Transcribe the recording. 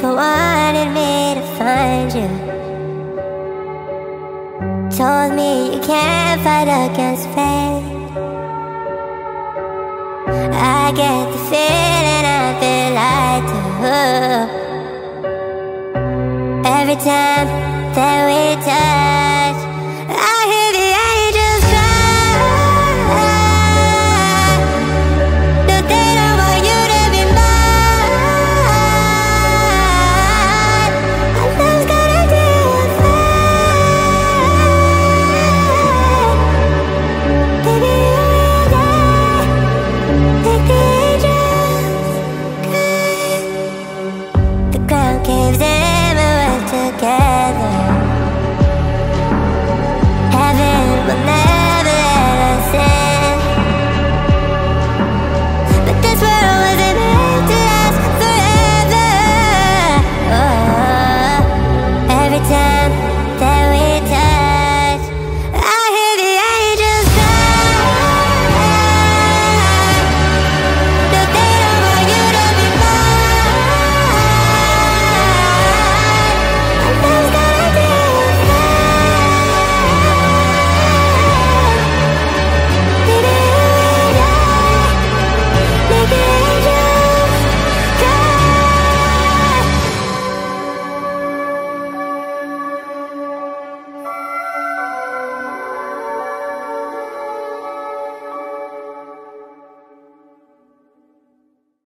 never wanted me to find you. Told me you can't fight against fate I get the feeling I've been lied to Every time that we touch I together.